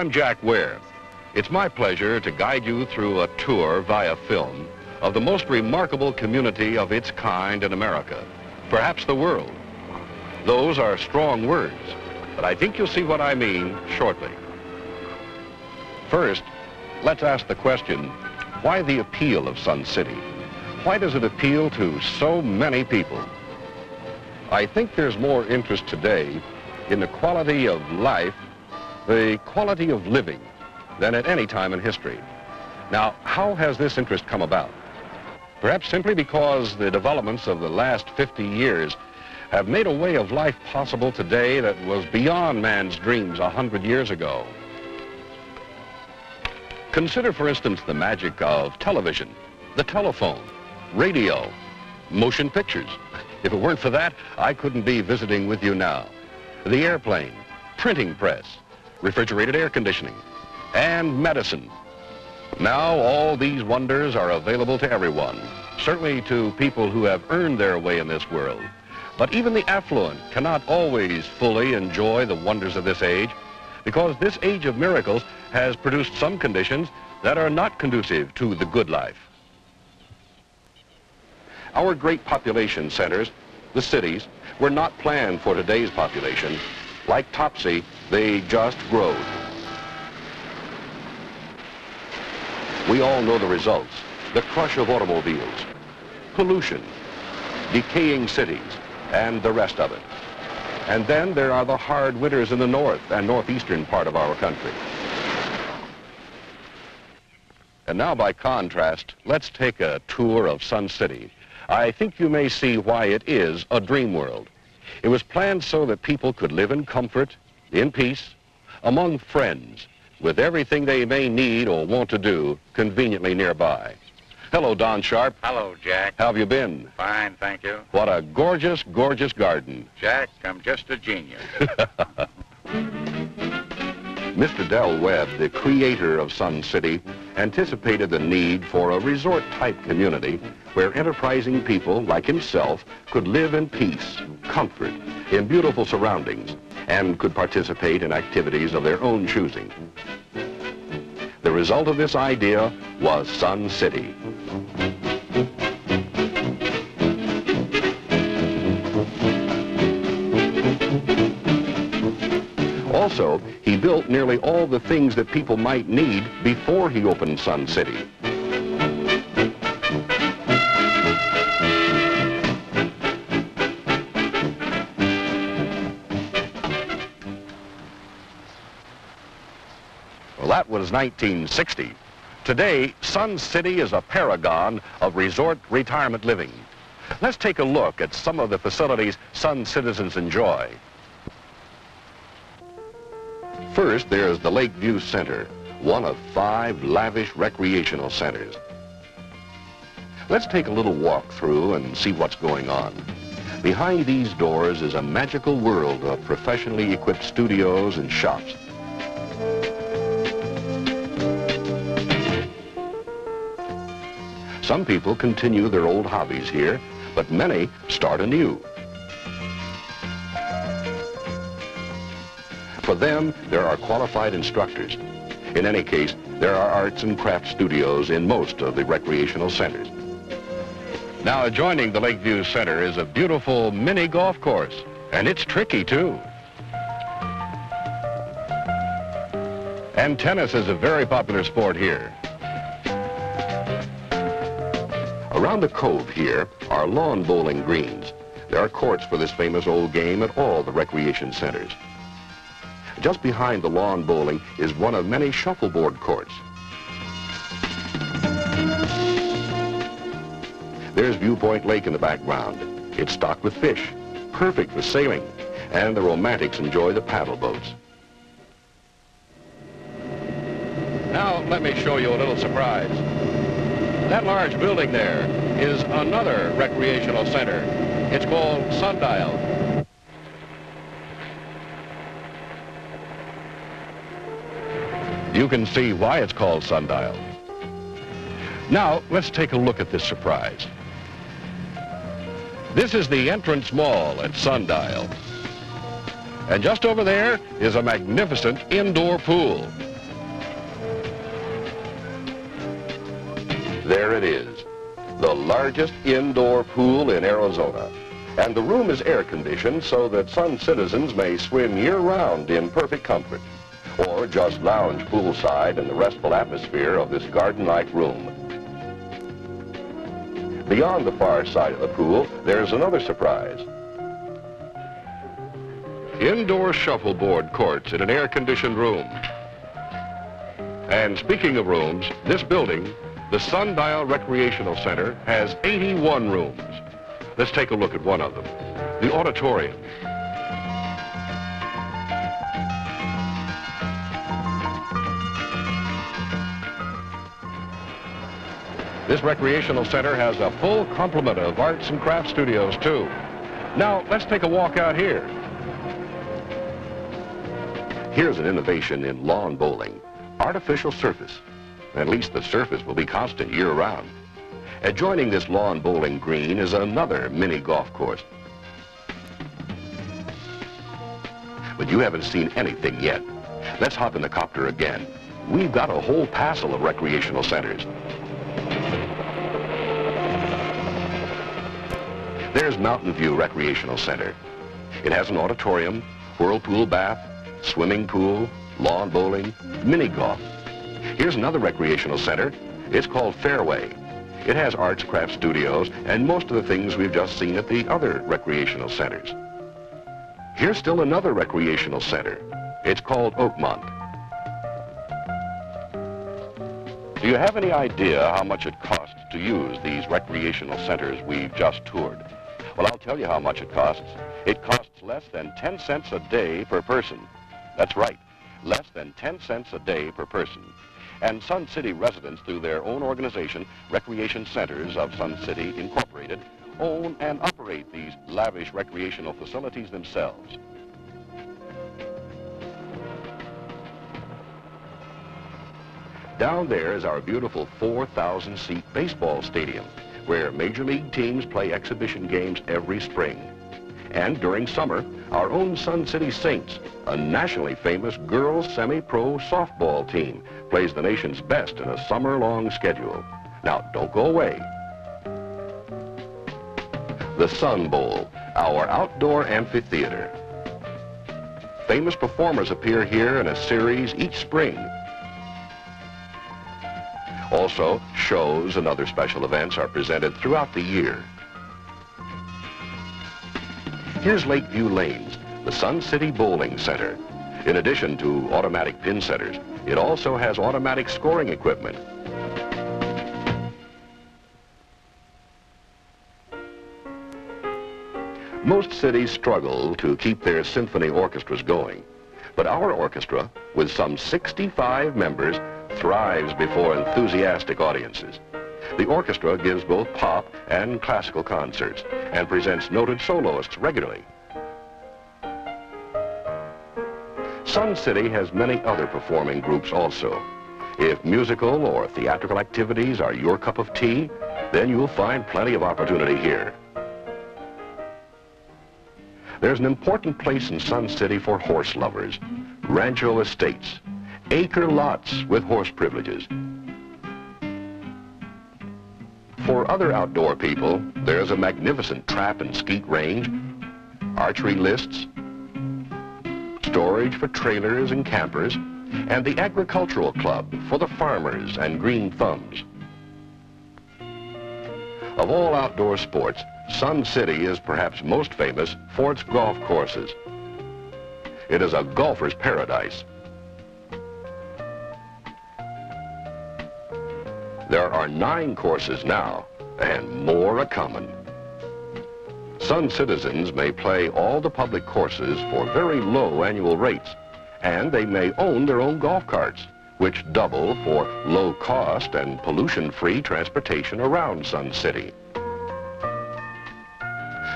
I'm Jack Ware. It's my pleasure to guide you through a tour via film of the most remarkable community of its kind in America, perhaps the world. Those are strong words, but I think you'll see what I mean shortly. First, let's ask the question, why the appeal of Sun City? Why does it appeal to so many people? I think there's more interest today in the quality of life, the quality of living, than at any time in history. Now, how has this interest come about? Perhaps simply because the developments of the last 50 years have made a way of life possible today that was beyond man's dreams a hundred years ago. Consider, for instance, the magic of television, the telephone, radio, motion pictures. If it weren't for that, I couldn't be visiting with you now. The airplane, printing press, refrigerated air conditioning, and medicine. Now all these wonders are available to everyone, certainly to people who have earned their way in this world. But even the affluent cannot always fully enjoy the wonders of this age because this age of miracles has produced some conditions that are not conducive to the good life. Our great population centers, the cities, were not planned for today's population. Like Topsy, they just growed. We all know the results. The crush of automobiles, pollution, decaying cities, and the rest of it. And then there are the hard winters in the north and northeastern part of our country. And now, by contrast, let's take a tour of Sun City. I think you may see why it is a dream world. It was planned so that people could live in comfort, in peace, among friends, with everything they may need or want to do conveniently nearby. Hello, Don Sharp. Hello, Jack. How have you been? Fine, thank you. What a gorgeous, gorgeous garden. Jack, I'm just a genius. Mr. Del Webb, the creator of Sun City, anticipated the need for a resort-type community where enterprising people like himself could live in peace, comfort, in beautiful surroundings, and could participate in activities of their own choosing. The result of this idea was Sun City. Also, he built nearly all the things that people might need before he opened Sun City. Well, that was 1960. Today, Sun City is a paragon of resort retirement living. Let's take a look at some of the facilities Sun citizens enjoy. First, there's the Lakeview Center, one of five lavish recreational centers. Let's take a little walk through and see what's going on. Behind these doors is a magical world of professionally equipped studios and shops. Some people continue their old hobbies here, but many start anew. For them, there are qualified instructors. In any case, there are arts and craft studios in most of the recreational centers. Now, adjoining the Lakeview Center is a beautiful mini golf course, and it's tricky, too. And tennis is a very popular sport here. Around the cove here are lawn bowling greens. There are courts for this famous old game at all the recreation centers. Just behind the lawn bowling is one of many shuffleboard courts. There's Viewpoint Lake in the background. It's stocked with fish, perfect for sailing, and the romantics enjoy the paddle boats. Now, let me show you a little surprise. That large building there is another recreational center. It's called Sundial. You can see why it's called Sundial. Now, let's take a look at this surprise. This is the entrance mall at Sundial. And just over there is a magnificent indoor pool. There it is, the largest indoor pool in Arizona. And the room is air conditioned so that Sun citizens may swim year-round in perfect comfort or just lounge poolside in the restful atmosphere of this garden-like room. Beyond the far side of the pool, there's another surprise. Indoor shuffleboard courts in an air-conditioned room. And speaking of rooms, this building, the Sundial Recreational Center, has 81 rooms. Let's take a look at one of them, the auditorium. This recreational center has a full complement of arts and craft studios, too. Now, let's take a walk out here. Here's an innovation in lawn bowling, artificial surface. At least the surface will be constant year-round. Adjoining this lawn bowling green is another mini golf course. But you haven't seen anything yet. Let's hop in the copter again. We've got a whole passel of recreational centers. There's Mountain View Recreational Center. It has an auditorium, whirlpool bath, swimming pool, lawn bowling, mini golf. Here's another recreational center. It's called Fairway. It has arts, craft studios, and most of the things we've just seen at the other recreational centers. Here's still another recreational center. It's called Oakmont. Do you have any idea how much it costs to use these recreational centers we've just toured? Well, I'll tell you how much it costs. It costs less than 10 cents a day per person. That's right, less than 10 cents a day per person. And Sun City residents, through their own organization, Recreation Centers of Sun City Incorporated, own and operate these lavish recreational facilities themselves. Down there is our beautiful 4,000-seat baseball stadium where Major League teams play exhibition games every spring. And during summer, our own Sun City Saints, a nationally famous girls semi-pro softball team, plays the nation's best in a summer-long schedule. Now, don't go away. The Sun Bowl, our outdoor amphitheater. Famous performers appear here in a series each spring also, shows and other special events are presented throughout the year. Here's Lakeview Lanes, the Sun City Bowling Center. In addition to automatic pin setters, it also has automatic scoring equipment. Most cities struggle to keep their symphony orchestras going. But our orchestra, with some 65 members, thrives before enthusiastic audiences. The orchestra gives both pop and classical concerts and presents noted soloists regularly. Sun City has many other performing groups also. If musical or theatrical activities are your cup of tea, then you'll find plenty of opportunity here. There's an important place in Sun City for horse lovers, Rancho Estates, acre lots with horse privileges. For other outdoor people, there's a magnificent trap and skeet range, archery lists, storage for trailers and campers, and the agricultural club for the farmers and green thumbs. Of all outdoor sports, Sun City is perhaps most famous for its golf courses. It is a golfer's paradise. There are nine courses now, and more are coming. Sun citizens may play all the public courses for very low annual rates, and they may own their own golf carts, which double for low cost and pollution-free transportation around Sun City.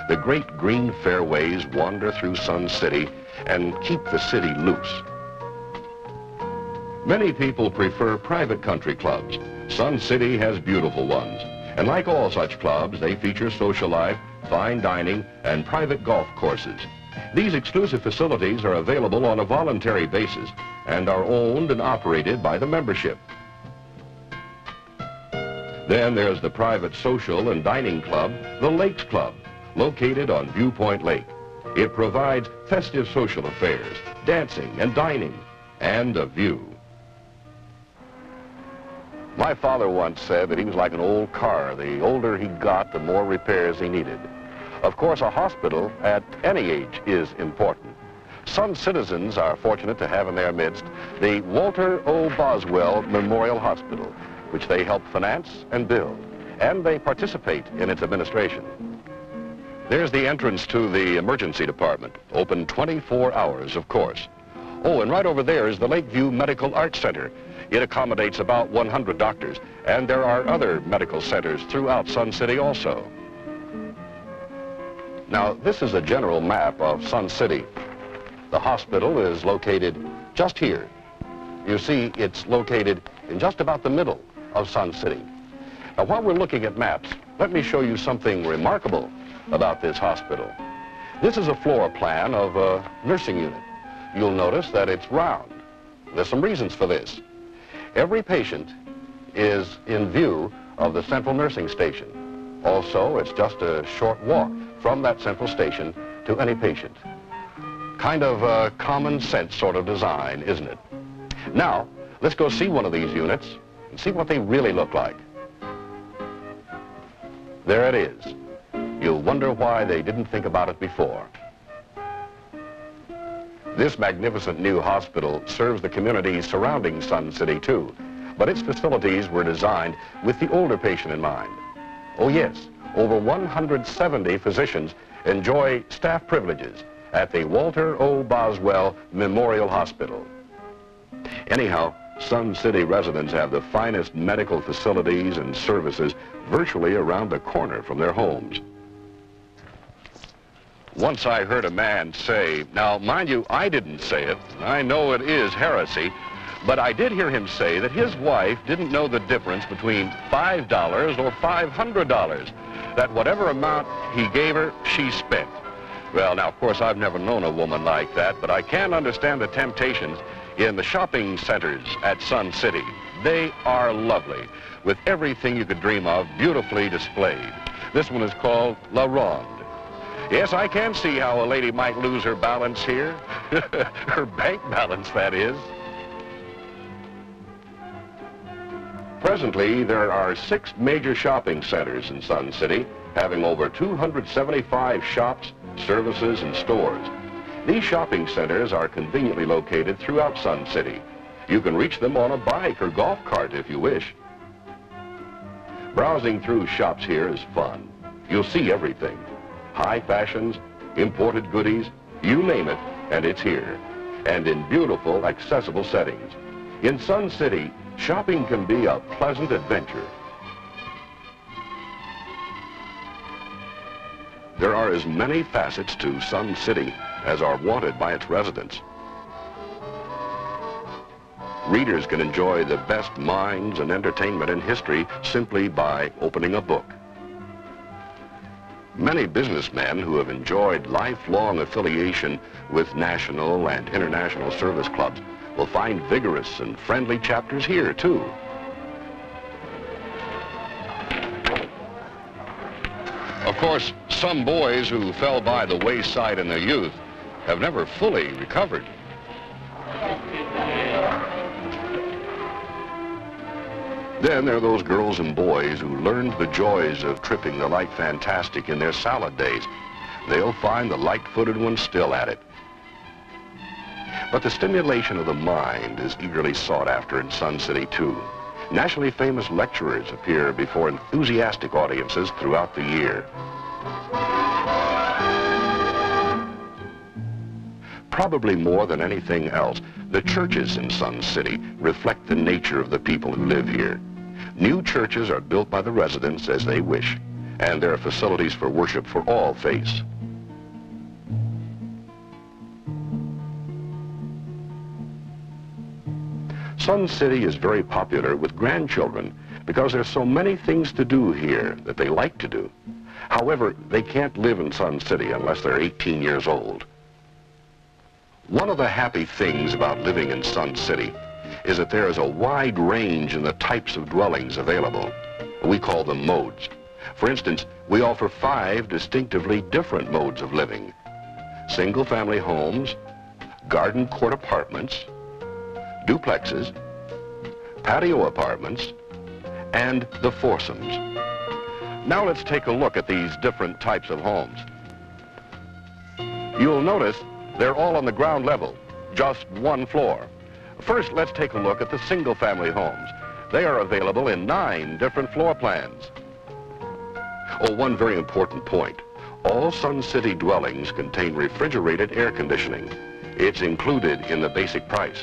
The great green fairways wander through Sun City and keep the city loose. Many people prefer private country clubs Sun City has beautiful ones. And like all such clubs, they feature social life fine dining, and private golf courses. These exclusive facilities are available on a voluntary basis and are owned and operated by the membership. Then there's the private social and dining club, the Lakes Club, located on Viewpoint Lake. It provides festive social affairs, dancing and dining, and a view. My father once said that he was like an old car. The older he got, the more repairs he needed. Of course, a hospital at any age is important. Some citizens are fortunate to have in their midst the Walter O. Boswell Memorial Hospital, which they help finance and build, and they participate in its administration. There's the entrance to the emergency department, open 24 hours, of course. Oh, and right over there is the Lakeview Medical Arts Center, it accommodates about 100 doctors, and there are other medical centers throughout Sun City also. Now, this is a general map of Sun City. The hospital is located just here. You see, it's located in just about the middle of Sun City. Now, while we're looking at maps, let me show you something remarkable about this hospital. This is a floor plan of a nursing unit. You'll notice that it's round. There's some reasons for this. Every patient is in view of the central nursing station. Also, it's just a short walk from that central station to any patient. Kind of a common sense sort of design, isn't it? Now, let's go see one of these units and see what they really look like. There it is. You'll wonder why they didn't think about it before. This magnificent new hospital serves the communities surrounding Sun City, too. But its facilities were designed with the older patient in mind. Oh, yes, over 170 physicians enjoy staff privileges at the Walter O. Boswell Memorial Hospital. Anyhow, Sun City residents have the finest medical facilities and services virtually around the corner from their homes. Once I heard a man say, now mind you, I didn't say it, I know it is heresy, but I did hear him say that his wife didn't know the difference between $5 or $500, that whatever amount he gave her, she spent. Well, now, of course, I've never known a woman like that, but I can understand the temptations in the shopping centers at Sun City. They are lovely, with everything you could dream of beautifully displayed. This one is called La Ronde. Yes, I can see how a lady might lose her balance here. her bank balance, that is. Presently, there are six major shopping centers in Sun City, having over 275 shops, services, and stores. These shopping centers are conveniently located throughout Sun City. You can reach them on a bike or golf cart if you wish. Browsing through shops here is fun. You'll see everything high fashions, imported goodies, you name it, and it's here. And in beautiful, accessible settings. In Sun City, shopping can be a pleasant adventure. There are as many facets to Sun City as are wanted by its residents. Readers can enjoy the best minds and entertainment in history simply by opening a book. Many businessmen who have enjoyed lifelong affiliation with national and international service clubs will find vigorous and friendly chapters here, too. Of course, some boys who fell by the wayside in their youth have never fully recovered. Then there are those girls and boys who learned the joys of tripping the light fantastic in their salad days. They'll find the light-footed ones still at it. But the stimulation of the mind is eagerly sought after in Sun City, too. Nationally famous lecturers appear before enthusiastic audiences throughout the year. Probably more than anything else, the churches in Sun City reflect the nature of the people who live here. New churches are built by the residents as they wish, and there are facilities for worship for all faiths. Sun City is very popular with grandchildren because there's so many things to do here that they like to do. However, they can't live in Sun City unless they're 18 years old. One of the happy things about living in Sun City is that there is a wide range in the types of dwellings available. We call them modes. For instance, we offer five distinctively different modes of living. Single-family homes, garden court apartments, duplexes, patio apartments, and the foursomes. Now let's take a look at these different types of homes. You'll notice they're all on the ground level, just one floor. First, let's take a look at the single-family homes. They are available in nine different floor plans. Oh, one very important point. All Sun City dwellings contain refrigerated air conditioning. It's included in the basic price.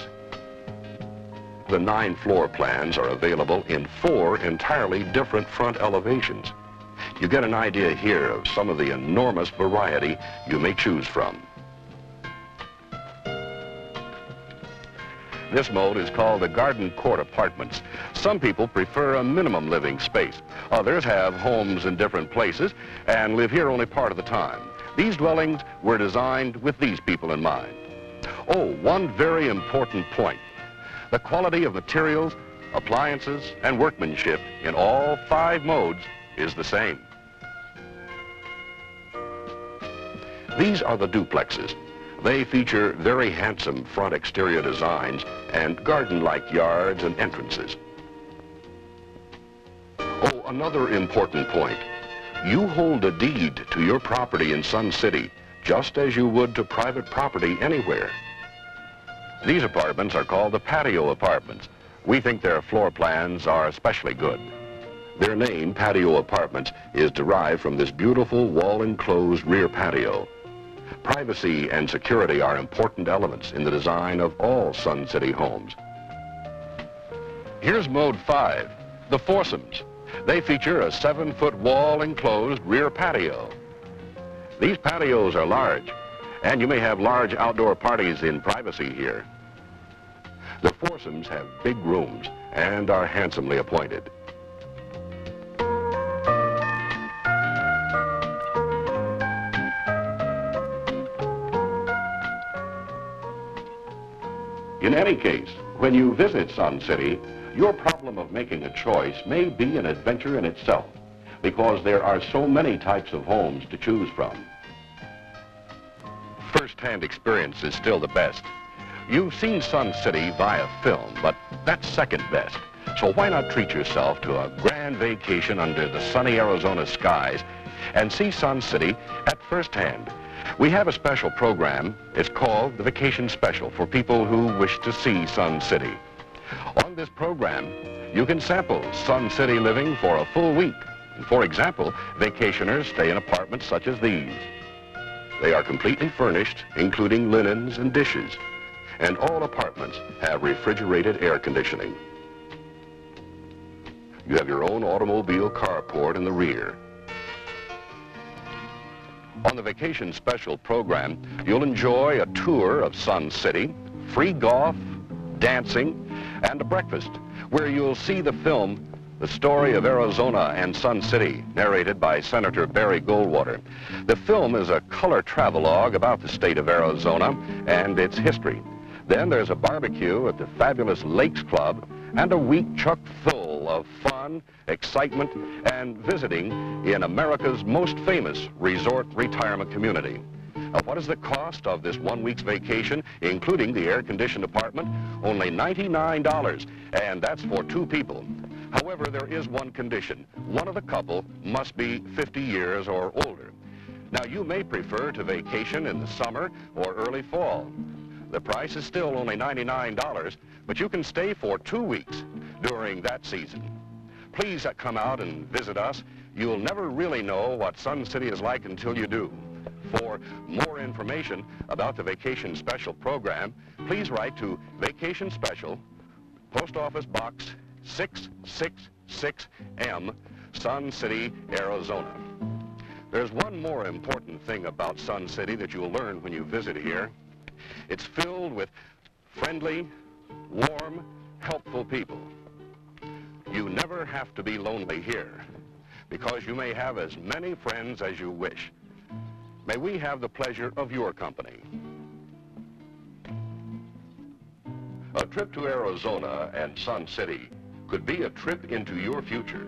The nine floor plans are available in four entirely different front elevations. You get an idea here of some of the enormous variety you may choose from. This mode is called the garden court apartments. Some people prefer a minimum living space. Others have homes in different places and live here only part of the time. These dwellings were designed with these people in mind. Oh, one very important point. The quality of materials, appliances, and workmanship in all five modes is the same. These are the duplexes. They feature very handsome front exterior designs and garden-like yards and entrances. Oh, another important point. You hold a deed to your property in Sun City just as you would to private property anywhere. These apartments are called the patio apartments. We think their floor plans are especially good. Their name, patio apartments, is derived from this beautiful wall-enclosed rear patio. Privacy and security are important elements in the design of all Sun City homes. Here's mode five, the foursomes. They feature a seven-foot wall-enclosed rear patio. These patios are large, and you may have large outdoor parties in privacy here. The foursomes have big rooms and are handsomely appointed. In any case, when you visit Sun City, your problem of making a choice may be an adventure in itself because there are so many types of homes to choose from. First-hand experience is still the best. You've seen Sun City via film, but that's second best. So why not treat yourself to a grand vacation under the sunny Arizona skies and see Sun City at first hand we have a special program. It's called the Vacation Special for people who wish to see Sun City. On this program, you can sample Sun City living for a full week. For example, vacationers stay in apartments such as these. They are completely furnished, including linens and dishes. And all apartments have refrigerated air conditioning. You have your own automobile carport in the rear. On the Vacation Special program, you'll enjoy a tour of Sun City, free golf, dancing, and a breakfast where you'll see the film The Story of Arizona and Sun City, narrated by Senator Barry Goldwater. The film is a color travelogue about the state of Arizona and its history. Then there's a barbecue at the fabulous Lakes Club and a week chock full of fun, excitement, and visiting in America's most famous resort retirement community. Now, what is the cost of this one week's vacation, including the air-conditioned apartment? Only $99, and that's for two people. However, there is one condition. One of the couple must be 50 years or older. Now, you may prefer to vacation in the summer or early fall. The price is still only $99, but you can stay for two weeks during that season. Please come out and visit us. You'll never really know what Sun City is like until you do. For more information about the Vacation Special program, please write to Vacation Special, Post Office Box 666M, Sun City, Arizona. There's one more important thing about Sun City that you'll learn when you visit here. It's filled with friendly, warm, helpful people. You never have to be lonely here. because you may have as many friends as you wish. May we have the pleasure of your company. A trip to Arizona and Sun City could be a trip into your future.